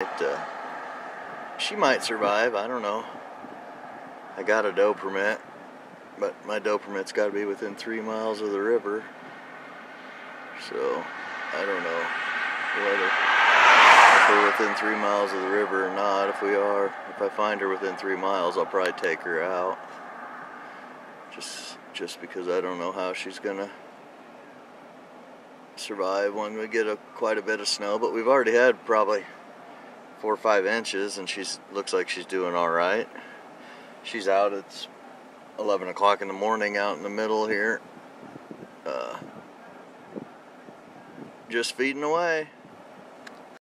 It, uh, she might survive. I don't know. I got a doe permit, but my doe permit's got to be within three miles of the river. So I don't know whether if we're within three miles of the river or not. If we are, if I find her within three miles, I'll probably take her out. Just just because I don't know how she's gonna survive when we get a quite a bit of snow. But we've already had probably four or five inches, and she looks like she's doing all right. She's out. It's 11 o'clock in the morning out in the middle here. Uh, just feeding away.